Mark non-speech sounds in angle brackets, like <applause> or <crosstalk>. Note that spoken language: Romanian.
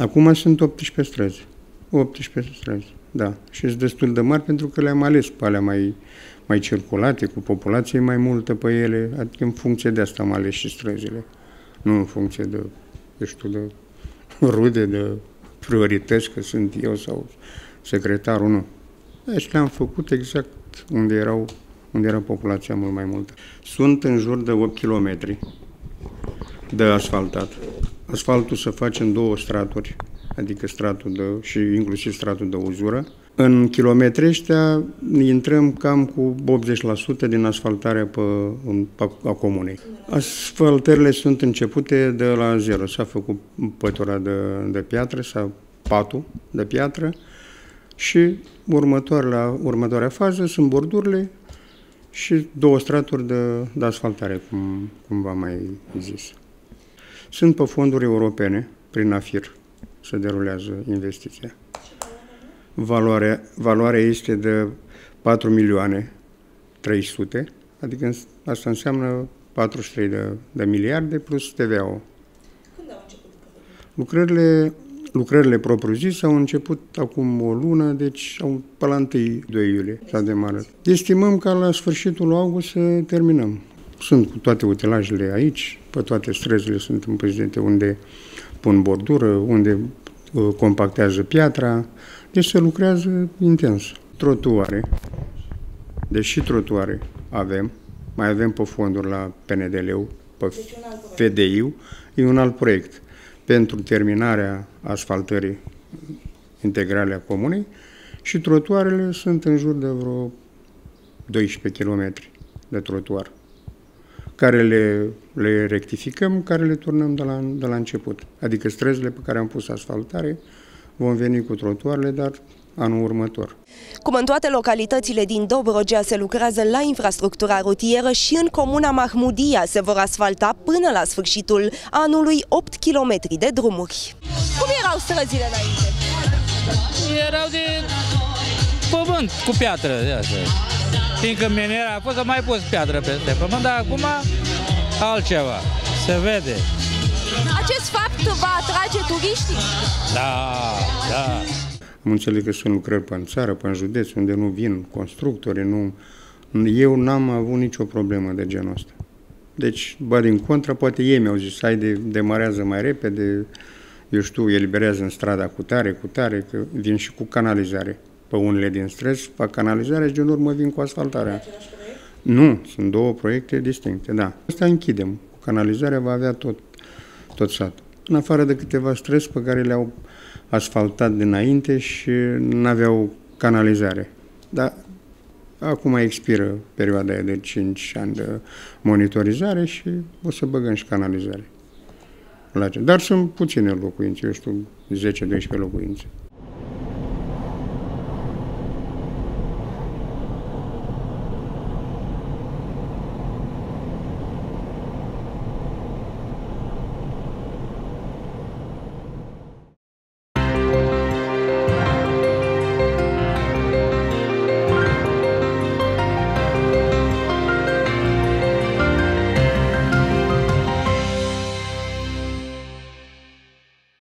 Acum sunt 18 străzi. 18 străzi, da. Și sunt destul de mari pentru că le-am ales pe alea mai, mai circulate, cu populație mai multă pe ele, adică în funcție de asta am ales și străzile. Nu în funcție de, eu știu, de <laughs> rude, de priorități, că sunt eu sau secretarul, nu. Deci le-am făcut exact unde erau unde era populația mult mai multă. Sunt în jur de 8 km de asfaltat. Asfaltul se face în două straturi, adică stratul de, și inclusiv stratul de uzură. În kilometri ăștia intrăm cam cu 80% din asfaltarea pe, pe, a comunei. Asfaltările sunt începute de la zero. S-a făcut pătura de, de piatră sau patul de piatră și următoarea, următoarea fază sunt bordurile și două straturi de, de asfaltare, cum, cum v-am mai zis. Sunt pe fonduri europene, prin AFIR, se derulează investiția. Valoarea, valoarea este de 4 milioane 300, adică asta înseamnă 43 de, de miliarde plus TVA-ul. Când au început lucrările? Lucrările propriu-zise au început acum o lună, deci au, pe la 1 2 iulie s-a demarat. Estimăm ca la sfârșitul august să terminăm. Sunt cu toate utilajele aici, pe toate străzile sunt împăzite unde pun bordură, unde uh, compactează piatra, deci se lucrează intens. Trotuare, deși trotuare avem, mai avem pe fonduri la PNDL-ul, pe deci FDI-ul, e un alt proiect. Pentru terminarea asfaltării integrale a comunei și trotuarele sunt în jur de vreo 12 km de trotuar, care le, le rectificăm, care le turnăm de la, de la început. Adică străzile pe care am pus asfaltare vom veni cu trotuarele, dar anul următor. Cum în toate localitățile din Dobrogea se lucrează la infrastructura rutieră și în comuna Mahmudia se vor asfalta până la sfârșitul anului 8 km de drumuri. Cum erau străzile înainte? Erau de pământ cu piatră de asta. Fiindcă meniera a fost să mai pus piatră peste pământ, dar acum altceva. Se vede. Acest fapt va atrage turiștii? Da, da. Am înțeles că sunt lucrări pe în țară, pe în județ, unde nu vin constructori, nu... Eu n-am avut nicio problemă de genul ăsta. Deci, ba din contră, poate ei mi-au zis, hai de, demarează mai repede, eu știu, eliberează în strada cu tare, cu tare, că vin și cu canalizare. Pe unele din străzi fac canalizare și din urmă vin cu asfaltarea. Nu, sunt două proiecte distincte, da. Asta închidem. Canalizarea va avea tot, tot satul. În afară de câteva străzi pe care le-au asfaltat dinainte și nu aveau canalizare. Dar acum expiră perioada de 5 ani de monitorizare și o să băgăm și canalizare. Dar sunt puține locuințe, eu știu, 10-12 locuințe.